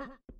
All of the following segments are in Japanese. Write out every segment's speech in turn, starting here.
ハハハ!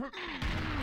Huh.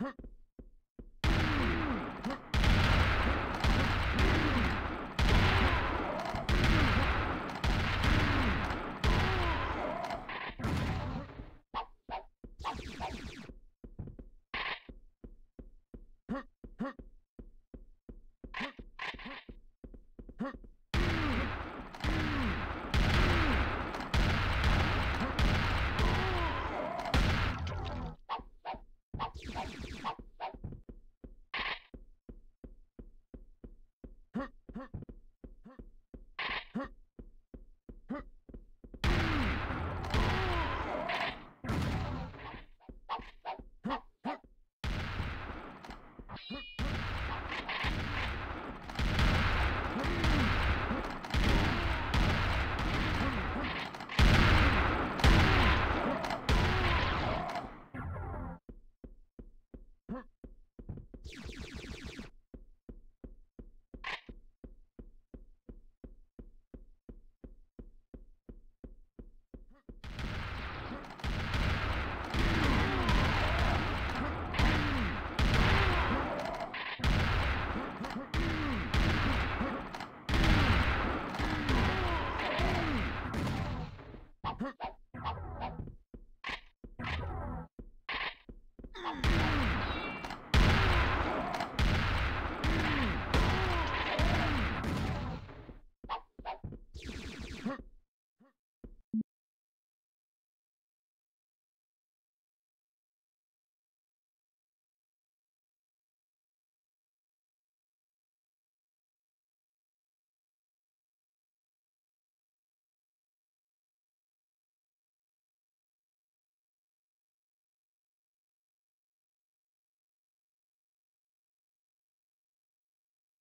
ふっ